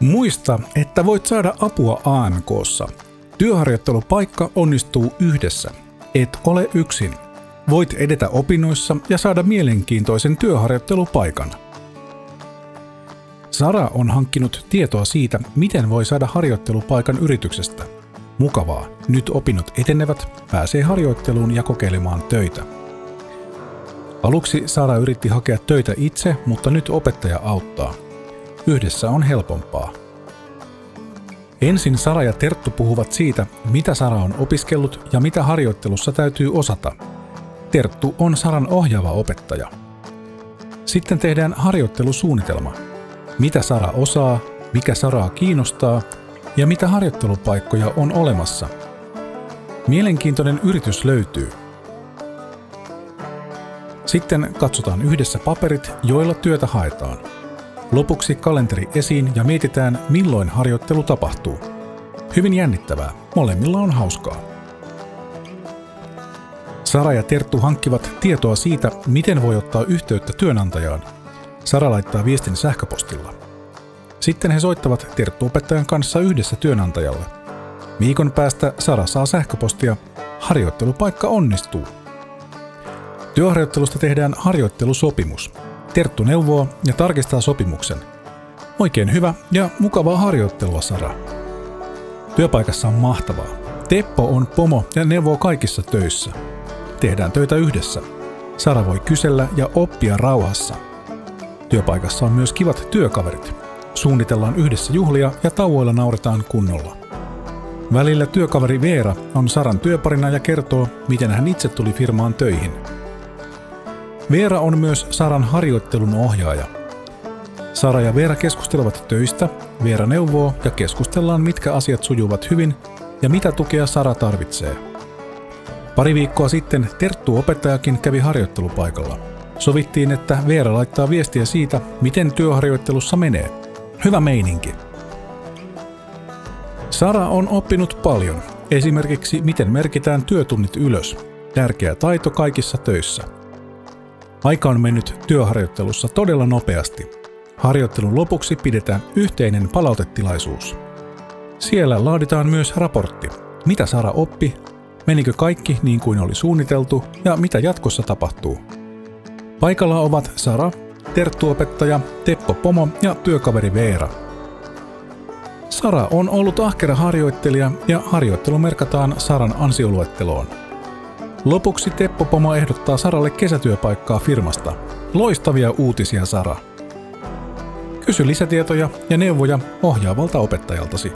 Muista, että voit saada apua AMKssa. Työharjoittelupaikka onnistuu yhdessä. Et ole yksin. Voit edetä opinnoissa ja saada mielenkiintoisen työharjoittelupaikan. Sara on hankkinut tietoa siitä, miten voi saada harjoittelupaikan yrityksestä. Mukavaa, nyt opinnot etenevät, pääsee harjoitteluun ja kokeilemaan töitä. Aluksi Sara yritti hakea töitä itse, mutta nyt opettaja auttaa. Yhdessä on helpompaa. Ensin Sara ja Terttu puhuvat siitä, mitä Sara on opiskellut ja mitä harjoittelussa täytyy osata. Terttu on Saran ohjaava opettaja. Sitten tehdään harjoittelusuunnitelma. Mitä Sara osaa, mikä Saraa kiinnostaa ja mitä harjoittelupaikkoja on olemassa. Mielenkiintoinen yritys löytyy. Sitten katsotaan yhdessä paperit, joilla työtä haetaan. Lopuksi kalenteri esiin ja mietitään, milloin harjoittelu tapahtuu. Hyvin jännittävää, molemmilla on hauskaa. Sara ja Terttu hankkivat tietoa siitä, miten voi ottaa yhteyttä työnantajaan. Sara laittaa viestin sähköpostilla. Sitten he soittavat Terttu-opettajan kanssa yhdessä työnantajalle. Viikon päästä Sara saa sähköpostia. Harjoittelupaikka onnistuu. Työharjoittelusta tehdään harjoittelusopimus. Terttu neuvoo ja tarkistaa sopimuksen. Oikein hyvä ja mukavaa harjoittelua, Sara. Työpaikassa on mahtavaa. Teppo on pomo ja neuvoo kaikissa töissä. Tehdään töitä yhdessä. Sara voi kysellä ja oppia rauhassa. Työpaikassa on myös kivat työkaverit. Suunnitellaan yhdessä juhlia ja tauoilla nauretaan kunnolla. Välillä työkaveri Veera on Saran työparina ja kertoo, miten hän itse tuli firmaan töihin – Veera on myös Saran harjoittelun ohjaaja. Sara ja Veera keskustelevat töistä, Veera neuvoo ja keskustellaan mitkä asiat sujuvat hyvin ja mitä tukea Sara tarvitsee. Pari viikkoa sitten Terttu opettajakin kävi harjoittelupaikalla. Sovittiin, että Veera laittaa viestiä siitä, miten työharjoittelussa menee. Hyvä meininki. Sara on oppinut paljon, esimerkiksi miten merkitään työtunnit ylös. Tärkeä taito kaikissa töissä – Aika on mennyt työharjoittelussa todella nopeasti. Harjoittelun lopuksi pidetään yhteinen palautetilaisuus. Siellä laaditaan myös raportti. Mitä Sara oppi, menikö kaikki niin kuin oli suunniteltu ja mitä jatkossa tapahtuu. Paikalla ovat Sara, Terttuopettaja, Teppo Pomo ja työkaveri Veera. Sara on ollut ahkera harjoittelija ja harjoittelu merkataan Saran ansioluetteloon. Lopuksi Teppo Pomo ehdottaa Saralle kesätyöpaikkaa firmasta. Loistavia uutisia, Sara. Kysy lisätietoja ja neuvoja ohjaavalta opettajaltasi.